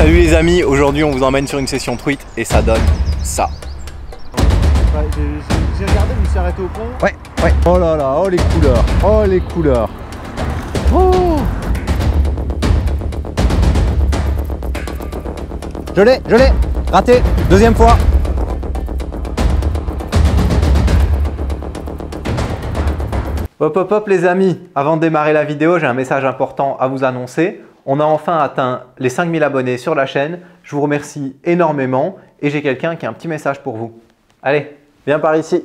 Salut les amis, aujourd'hui on vous emmène sur une session truite et ça donne ça. Ouais, j'ai- j'ai j'ai regardé, je me suis arrêté au pont. Ouais, ouais. Oh là là, oh les couleurs, oh les couleurs. Oh je l'ai, je l'ai, raté, deuxième fois. Hop hop hop les amis, avant de démarrer la vidéo, j'ai un message important à vous annoncer. On a enfin atteint les 5000 abonnés sur la chaîne. Je vous remercie énormément et j'ai quelqu'un qui a un petit message pour vous. Allez, viens par ici.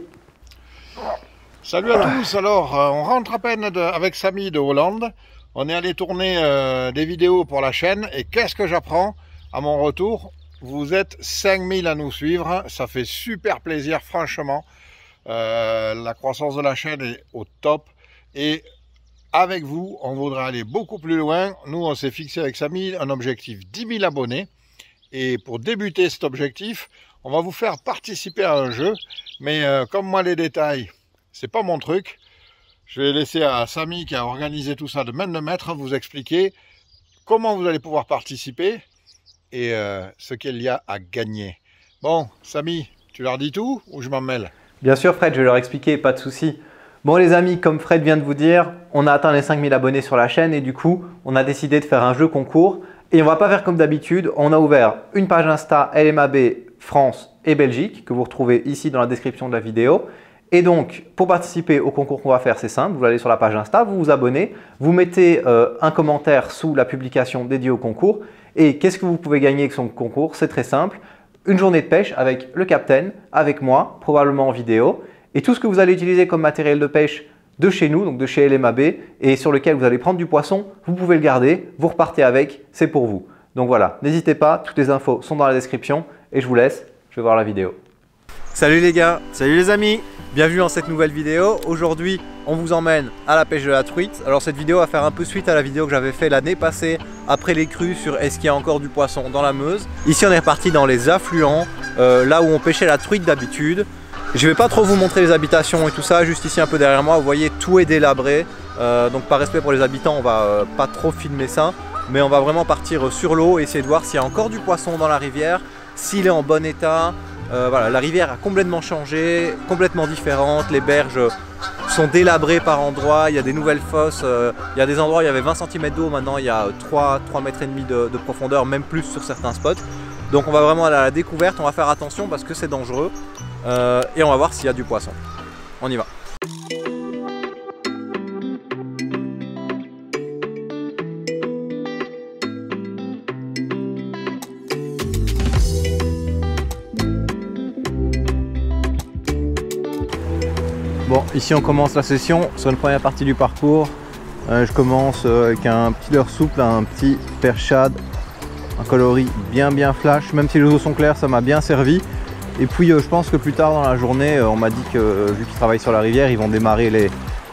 Salut à tous, alors euh, on rentre à peine avec Samy de Hollande. On est allé tourner euh, des vidéos pour la chaîne et qu'est-ce que j'apprends à mon retour? Vous êtes 5000 à nous suivre, ça fait super plaisir franchement. Euh, la croissance de la chaîne est au top et avec vous, on voudrait aller beaucoup plus loin. Nous, on s'est fixé avec Samy un objectif 10 000 abonnés et pour débuter cet objectif, on va vous faire participer à un jeu. Mais euh, comme moi les détails, c'est pas mon truc. Je vais laisser à Samy qui a organisé tout ça de main de maître vous expliquer comment vous allez pouvoir participer et euh, ce qu'il y a à gagner. Bon, Samy, tu leur dis tout ou je m'en mêle? Bien sûr, Fred, je vais leur expliquer, pas de souci. Bon, les amis, comme Fred vient de vous dire, on a atteint les 5000 abonnés sur la chaîne et du coup, on a décidé de faire un jeu concours. Et on va pas faire comme d'habitude, on a ouvert une page Insta LMAB France et Belgique que vous retrouvez ici dans la description de la vidéo. Et donc, pour participer au concours qu'on va faire, c'est simple. Vous allez sur la page Insta, vous vous abonnez, vous mettez euh, un commentaire sous la publication dédiée au concours. Et qu'est-ce que vous pouvez gagner avec son concours? C'est très simple. Une journée de pêche avec le capitaine, avec moi, probablement en vidéo. Et tout ce que vous allez utiliser comme matériel de pêche de chez nous, donc de chez LMAB, et sur lequel vous allez prendre du poisson, vous pouvez le garder, vous repartez avec, c'est pour vous. Donc voilà, n'hésitez pas, toutes les infos sont dans la description et je vous laisse, je vais voir la vidéo. Salut les gars, salut les amis, bienvenue dans cette nouvelle vidéo. Aujourd'hui, on vous emmène à la pêche de la truite. Alors cette vidéo va faire un peu suite à la vidéo que j'avais fait l'année passée après les crues sur est-ce qu'il y a encore du poisson dans la Meuse. Ici, on est reparti dans les affluents, euh, là où on pêchait la truite d'habitude. Je vais pas trop vous montrer les habitations et tout ça, juste ici un peu derrière moi, vous voyez tout est délabré. Euh, donc par respect pour les habitants, on va euh, pas trop filmer ça, mais on va vraiment partir sur l'eau et essayer de voir s'il y a encore du poisson dans la rivière, s'il est en bon état. Euh, voilà, la rivière a complètement changé, complètement différente, les berges sont délabrées par endroits, il y a des nouvelles fosses, euh, il y a des endroits où il y avait 20 cm d'eau, maintenant il y a 3, 3 mètres et demi de, de profondeur, même plus sur certains spots. Donc on va vraiment aller à la découverte, on va faire attention parce que c'est dangereux. Euh, et on va voir s'il y a du poisson. On y va. Bon, ici on commence la session sur une première partie du parcours. Euh, je commence euh, avec un petit leurre souple, un petit perchade, coloris bien bien flash. Même si les eaux sont claires, ça m'a bien servi. Et puis euh, je pense que plus tard dans la journée, euh, on m'a dit que euh, vu qu'ils travaillent sur la rivière, ils vont démarrer les,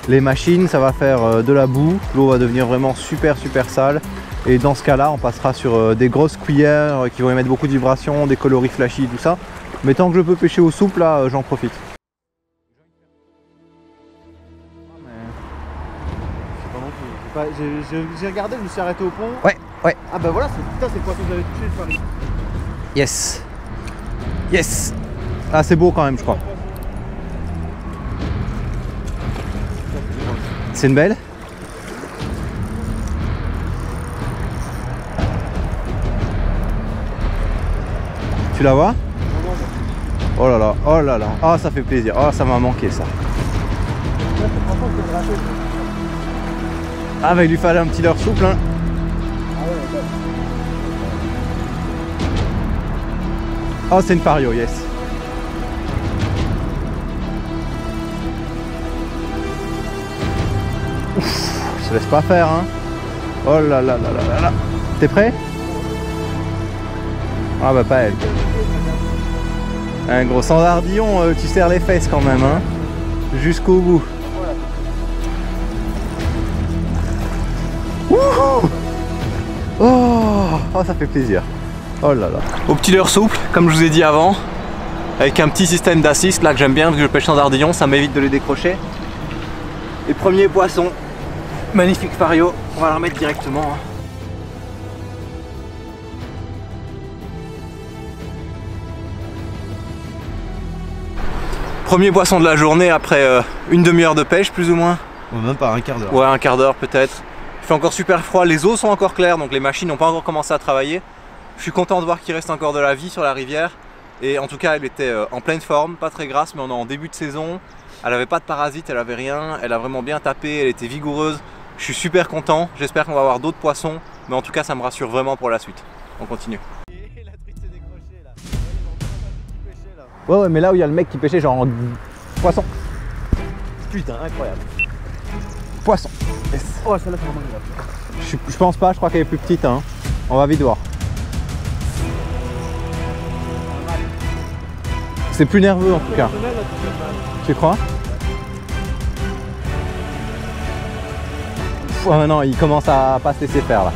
les machines, ça va faire de la boue, l'eau va devenir vraiment super super sale. Et dans ce cas-là, on passera sur des grosses cuillères qui vont émettre beaucoup de vibrations, des coloris flashy, tout ça. Mais tant que je peux pêcher au souple, là, j'en profite. Pas- j'ai- regardé, je me suis arrêté au pont. Ouais, ouais. Ah bah voilà, c'est putain, c'est le poisson que j'avais touché, je parie. Yes. Yes. Ah, c'est beau quand même, je crois. C'est une belle Tu la vois? Oh là là, oh là là. Ah, ça fait plaisir. Ah, ça m'a manqué ça. Ah, bah il lui fallait un petit leurre souple. Hein. Oh, c'est une pario, yes. Ouf, je te laisse pas faire, hein. Oh là là là là là là. T'es prêt? Ah bah pas elle. Un gros sans ardillon, euh, tu serres les fesses quand même, hein. Jusqu'au bout. Oh, ça fait plaisir. Oh là là. Au petit leurre souple, comme je vous ai dit avant, avec un petit système d'assist là que j'aime bien vu que je pêche sans ardillon, ça m'évite de les décrocher. Et premier poisson, magnifique fario, on va le remettre directement. Hein. Premier poisson de la journée après euh, une demi-heure de pêche plus ou moins. Même pas un quart d'heure. Ouais, un quart d'heure peut-être. Il fait encore super froid, les eaux sont encore claires, donc les machines n'ont pas encore commencé à travailler. Je suis content de voir qu'il reste encore de la vie sur la rivière. Et en tout cas, elle était euh, en pleine forme, pas très grasse, mais on est en début de saison. Elle avait pas de parasites, elle avait rien. Elle a vraiment bien tapé, elle était vigoureuse. Je suis super content. J'espère qu'on va avoir d'autres poissons. Mais en tout cas, ça me rassure vraiment pour la suite. On continue. Ouais, ouais, mais là où il y a le mec qui pêchait, genre en poisson. Putain, incroyable. Poisson. Oh, celle-là, c'est vraiment grave. Je, je pense pas, je crois qu'elle est plus petite. Hein. On va vite voir. C'est plus nerveux en tout cas. Tu crois? Ouais, non, il commence à pas se laisser faire là.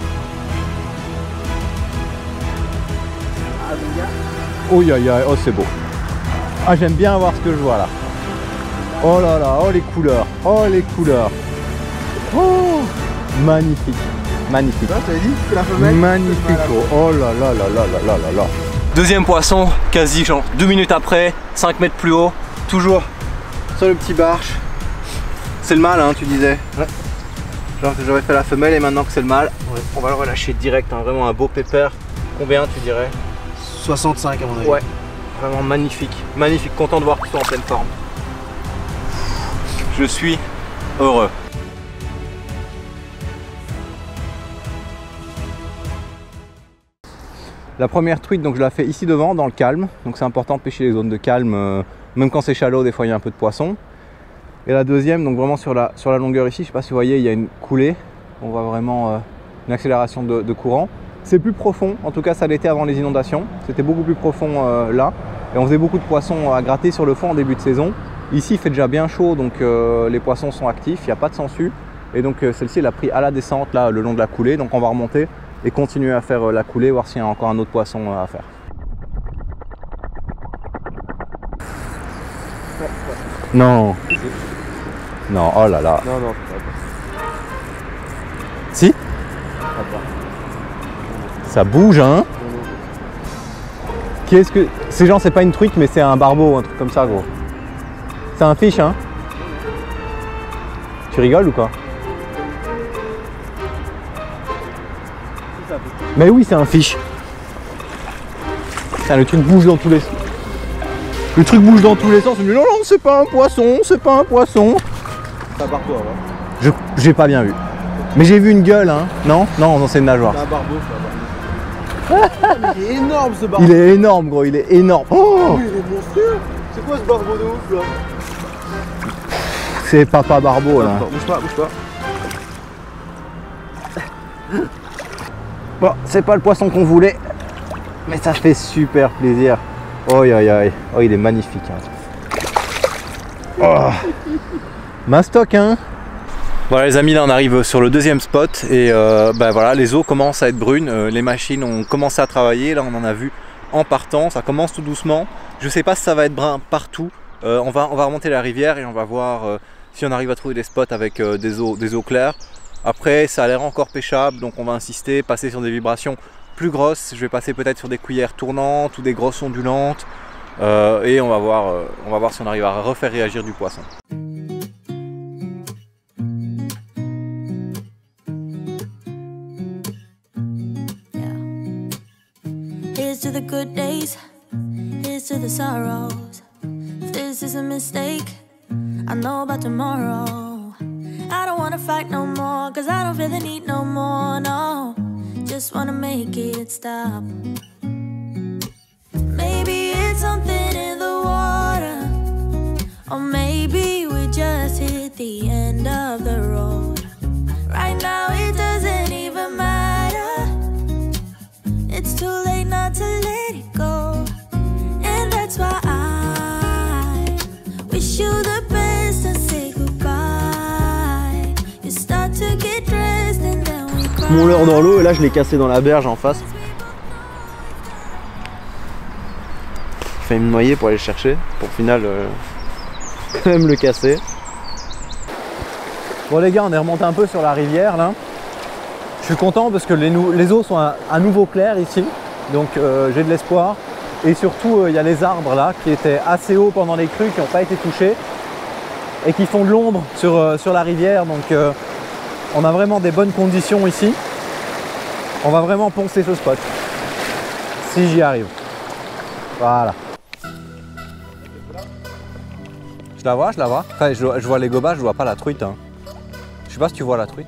Oh, oh c'est beau. Ah, j'aime bien voir ce que je vois là. Oh là là, oh les couleurs, oh les couleurs. Oh, magnifique, magnifique. Dit, la femelle, magnifique. Oh là là là là là là là Deuxième poisson, quasi genre deux minutes après, 5 mètres plus haut, toujours sur le petit barche. C'est le mâle, hein, tu disais. Ouais. Genre que j'aurais fait la femelle et maintenant que c'est le mâle, on va le relâcher direct. Hein. Vraiment un beau pépère. Combien tu dirais? 65 à mon avis. Ouais, vraiment magnifique. Magnifique, content de voir qu'ils sont en pleine forme. Je suis heureux. La première truite, donc je la fais ici devant, dans le calme. Donc c'est important de pêcher les zones de calme, euh, même quand c'est shallow, des fois il y a un peu de poisson. Et la deuxième, donc vraiment sur la, longueur ici, je sais pas si vous voyez, il y a une coulée. On voit vraiment euh, une accélération de, courant. C'est plus profond, en tout cas ça l'était avant les inondations. C'était beaucoup plus profond euh, là. Et on faisait beaucoup de poissons à gratter sur le fond en début de saison. Ici il fait déjà bien chaud, donc les poissons sont actifs, il n'y a pas de sangsue. Et donc celle-ci elle a pris à la descente là le long de la coulée. Donc on va remonter et continuer à faire euh, la coulée, voir s'il y a encore un autre poisson euh, à faire. Non. Non, oh là là. Non, non, Si Ça bouge hein Qu'est-ce que. C'est genre c'est pas une truite mais c'est un barbeau, un truc comme ça gros. C'est un fish hein Tu rigoles ou quoi? Mais oui c'est un fish. Putain, le truc bouge dans tous les sens. Le truc bouge dans tous les sens. Mais non non c'est pas un poisson, c'est pas un poisson. C'est un barbeau, ouais. Je j'ai pas bien vu. Mais j'ai vu une gueule hein. Non? Non non c'est une nageoire. C'est un barbeau, c'est un barbeau. Il est énorme ce barbeau. Il est énorme gros, il est énorme. Oh il est monstrueux. C'est quoi ce barbeau de ouf là? C'est papa barbeau là. Bouge pas, bouge pas. Bon, c'est pas le poisson qu'on voulait, mais ça fait super plaisir. Oh aïe il est magnifique. hein. Oh. Hein Voilà les amis, là on arrive sur le deuxième spot et euh, bah voilà, les eaux commencent à être brunes, euh, les machines ont commencé à travailler, là on en a vu en partant, ça commence tout doucement. Je sais pas si ça va être brun partout, Euh, on, va, on va remonter la rivière et on va voir euh, si on arrive à trouver des spots avec des, eaux, des eaux claires. Après, ça a l'air encore pêchable, donc on va insister, passer sur des vibrations plus grosses. Je vais passer peut-être sur des cuillères tournantes ou des grosses ondulantes. Euh, et on va, voir, euh, on va voir si on arrive à refaire réagir du poisson. The good days, the sorrows. This is a mistake, I know about tomorrow. I don't wanna fight no more, cause I don't feel the need no more, no. Just wanna make it stop. Maybe it's something in the water, or maybe we just hit the end of the road. Right now, it doesn't even matter. It's too late not to let it go. Mon leurre dans l'eau et là je l'ai cassé dans la berge en face. J'ai me noyer pour aller le chercher. Pour final euh, quand même le casser. Bon les gars, on est remonté un peu sur la rivière là. Je suis content parce que les, eaux sont à, nouveau claires ici. Donc euh, j'ai de l'espoir. Et surtout, euh, il y a les arbres là qui étaient assez hauts pendant les crues, qui n'ont pas été touchés et qui font de l'ombre sur, euh, sur la rivière. Donc euh, on a vraiment des bonnes conditions ici. On va vraiment poncer ce spot. Si j'y arrive. Voilà. Je la vois, je la vois. Enfin, je, vois les gobas, je vois pas la truite. hein. Je sais pas si tu vois la truite.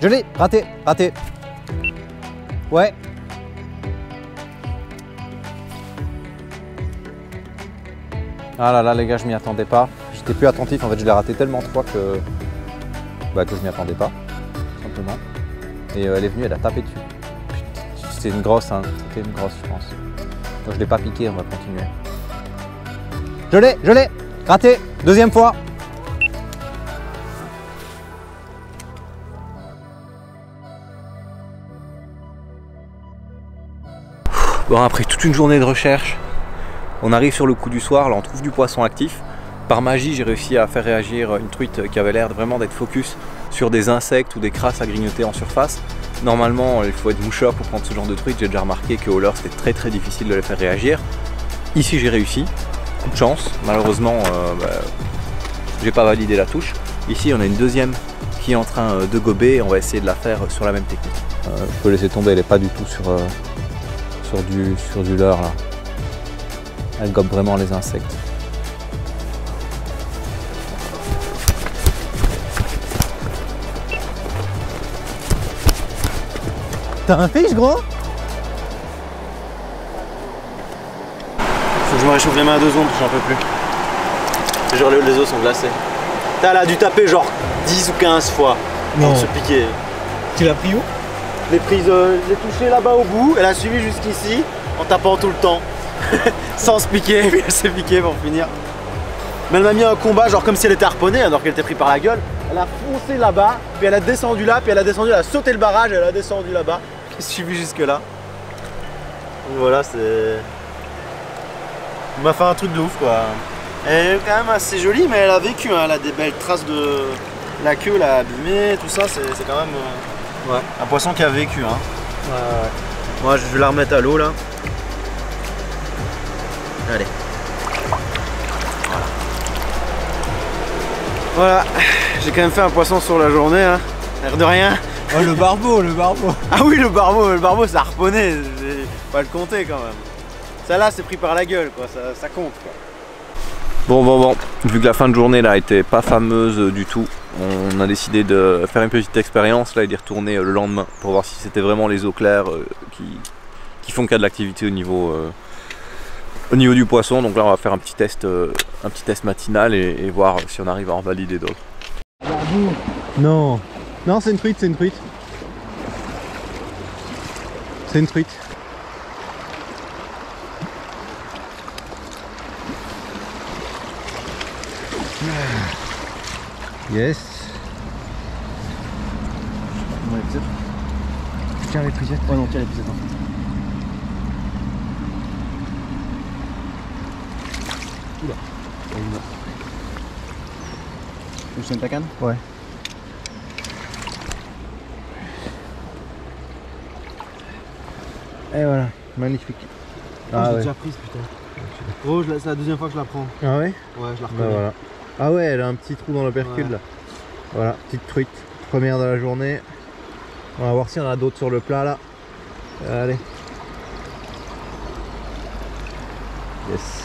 Je l'ai, raté, raté. Ouais. Ah là là les gars, je m'y attendais pas. J'étais plus attentif, en fait je l'ai raté tellement de fois que, bah, que je m'y attendais pas, simplement. Et euh, elle est venue, elle a tapé dessus. C'était une grosse, hein. C'était une grosse, je pense. Donc je l'ai pas piqué, on va continuer. Je l'ai, je l'ai Raté Deuxième fois Bon, après toute une journée de recherche, on arrive sur le coup du soir, là on trouve du poisson actif. Par magie, j'ai réussi à faire réagir une truite qui avait l'air vraiment d'être focus sur des insectes ou des crasses à grignoter en surface. Normalement, il faut être moucheur pour prendre ce genre de truite. J'ai déjà remarqué qu'au leurre, c'était très très difficile de les faire réagir. Ici, j'ai réussi. Coup de chance. Malheureusement, euh, bah, j'ai pas validé la touche. Ici, on a une deuxième qui est en train euh, de gober. On va essayer de la faire sur la même technique. Euh, je peux laisser tomber, elle est pas du tout sur, euh, sur du, sur du leurre là. Elle gobe vraiment les insectes. T'as un fiche gros? Faut que je me réchauffe les mains à deux secondes, j'en peux plus. Genre les, os sont glacés. T'as là dû taper genre 10 ou 15 fois Non. pour se piquer. Tu l'as pris où? Les euh, touché là-bas au bout, elle a suivi jusqu'ici en tapant tout le temps. Sans se piquer, puis elle s'est piquée pour finir. Mais elle m'a mis un combat genre comme si elle était harponnée alors qu'elle était prise par la gueule. Elle a foncé là-bas, puis elle a descendu là, puis elle a descendu, elle a sauté le barrage, elle a descendu là-bas, elle a suivi jusque là. Donc voilà, c'est. On m'a fait un truc de ouf quoi. Elle est quand même assez jolie, mais elle a vécu, hein. elle a des belles traces de. La queue, l'a abîmée, tout ça, c'est c'est quand même. Ouais. un poisson qui a vécu, hein. Ouais, ouais. Moi, je vais la remettre à l'eau là. Allez. Voilà. Voilà. J'ai quand même fait un poisson sur la journée, hein. L'air de rien. Oh, le barbeau, le barbeau. Ah oui, le barbeau, le barbeau, ça harponné. J'ai pas le compter quand même. Ça là, c'est pris par la gueule, quoi. Ça, ça compte, quoi. Bon, bon, bon. Vu que la fin de journée là était pas fameuse du tout, on a décidé de faire une petite expérience là et d'y retourner euh, le lendemain pour voir si c'était vraiment les eaux claires euh, qui, qui font a de l'activité au niveau euh, au niveau du poisson. Donc là, on va faire un petit test, un petit test matinal et, et voir si on arrive à en valider d'autres. Non, non, c'est une truite, c'est une truite. C'est une truite. Yes. Tiens les. Ouais, non, tiens, les pisettes. Tu sens ta canne? Ouais. Et voilà, magnifique. Ah j'ai ouais. déjà prise, putain. Gros, je la- c'est la deuxième fois que je la prends. Ah ouais? Ouais, je la Bah reconnais. voilà. Ah ouais, elle a un petit trou dans le percule Ouais. là. Voilà, petite truite. Première de la journée. On va voir s'il y en a d'autres sur le plat là. Allez. Yes.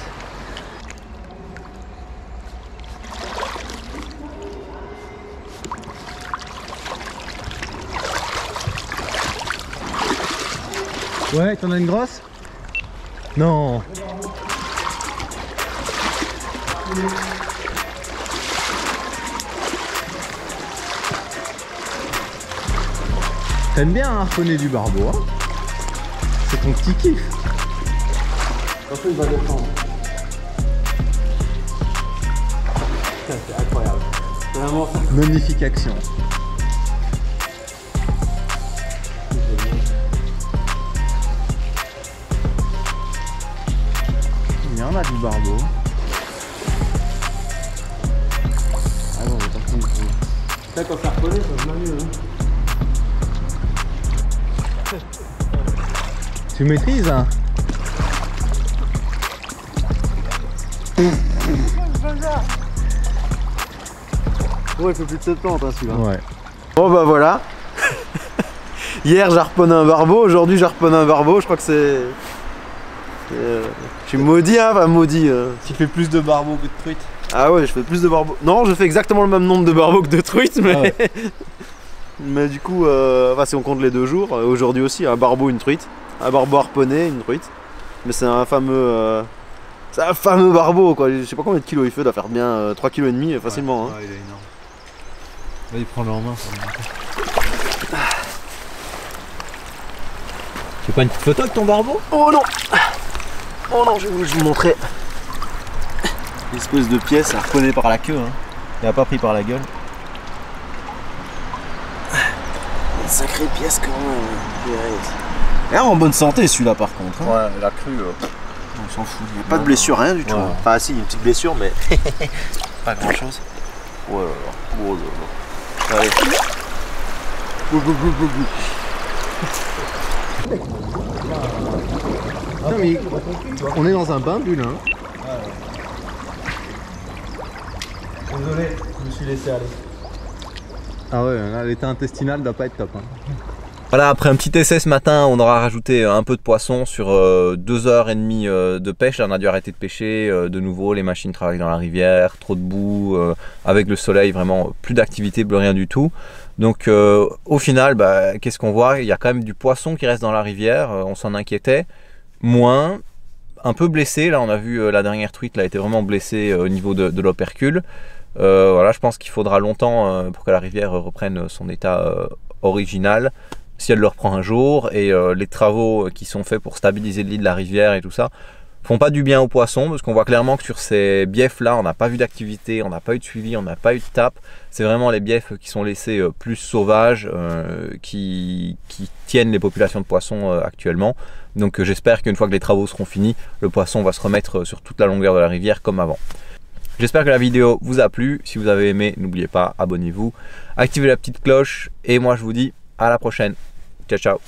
Ouais, t'en as une grosse? Non. T'aimes bien harponner du barbeau, hein C'est ton petit kiff. Attention, il va descendre. C'est incroyable. Vraiment, Magnifique action. On a du barbeau. Ah non, mais t'as. Ça, quand ça reconnaît, ça se mieux. Hein. Tu maîtrises hein Ouais, il fait plus de 7 plantes, hein, celui-là. Ouais. Bon, bah voilà. Hier, j'ai harponné un barbeau. Aujourd'hui, j'ai harponné un barbeau. Je crois que c'est. euh, Je suis maudit, hein, enfin maudit. euh. Tu fais plus de barbeau que de truite. Ah ouais, je fais plus de barbeaux. Non, je fais exactement le même nombre de barbeaux que de truites, mais. mais du coup, euh, enfin, si on compte les deux jours, euh, aujourd'hui aussi, un barbeau, une truite. Un barbeau harponné, une truite. Mais c'est un fameux. euh, C'est un fameux barbeau, quoi. Je sais pas combien de kilos il fait, il doit faire bien euh, 3 kg et demi euh, facilement. hein. il est énorme. Vas-y, prends-le en main. Tu fais pas une petite photo avec ton barbeau? Oh non Oh non, je vais vous, montrer. Une espèce de pièce à par la queue. Hein. Il a pas pris par la gueule. Une sacrée pièce quand même. Et en bonne santé celui-là par contre. hein. Ouais, la crue. On s'en fout. Il n'y a pas de blessure, rien du tout. Ouais. Enfin si, une petite blessure, mais pas grand chose. Oh là là. Oh là là. Allez. Bou, bou. on est dans un bain bulle, hein. Désolé, je me suis laissé aller. Ah ouais, l'état intestinal doit pas être top. hein. Voilà, après un petit essai ce matin, on aura rajouté un peu de poisson sur euh, deux heures et demie euh, de pêche. Là, on a dû arrêter de pêcher. euh, de nouveau, les machines travaillent dans la rivière, trop de boue, euh, avec le soleil, vraiment plus d'activité, plus rien du tout. Donc, euh, au final, bah, qu'est-ce qu'on voit? Il y a quand même du poisson qui reste dans la rivière. euh, on s'en inquiétait. Moins, un peu blessé. Là, on a vu euh, la dernière truite, là, a été vraiment blessée euh, au niveau de, l'opercule. Euh, voilà, je pense qu'il faudra longtemps euh, pour que la rivière reprenne son état euh, original. Si elle le reprend un jour, et euh, les travaux qui sont faits pour stabiliser le lit de la rivière et tout ça font pas du bien aux poissons, parce qu'on voit clairement que sur ces biefs là, on n'a pas vu d'activité, on n'a pas eu de suivi, on n'a pas eu de tape. C'est vraiment les biefs qui sont laissés euh, plus sauvages, euh, qui, tiennent les populations de poissons euh, actuellement. Donc euh, j'espère qu'une fois que les travaux seront finis, le poisson va se remettre sur toute la longueur de la rivière comme avant. J'espère que la vidéo vous a plu. Si vous avez aimé, n'oubliez pas, abonnez-vous, activez la petite cloche et moi je vous dis à la prochaine. Ciao ciao